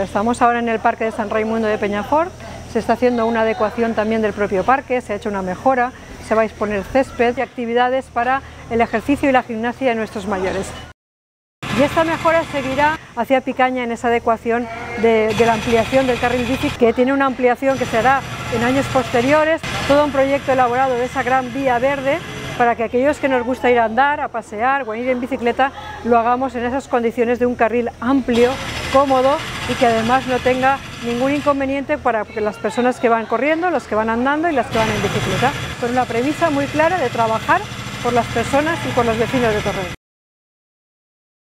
Estamos ahora en el Parque de San Raimundo de Peñafort, se está haciendo una adecuación también del propio parque, se ha hecho una mejora, se va a disponer césped y actividades para el ejercicio y la gimnasia de nuestros mayores. Y esta mejora seguirá hacia Picaña en esa adecuación de, de, la ampliación del carril bici, que tiene una ampliación que se hará en años posteriores, todo un proyecto elaborado de esa gran vía verde para que aquellos que nos gusta ir a andar, a pasear o a ir en bicicleta, lo hagamos en esas condiciones de un carril amplio, cómodo y que además no tenga ningún inconveniente para las personas que van corriendo, los que van andando y las que van en bicicleta. Con una premisa muy clara de trabajar por las personas y por los vecinos de Torrent.